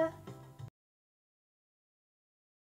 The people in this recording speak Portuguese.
semana!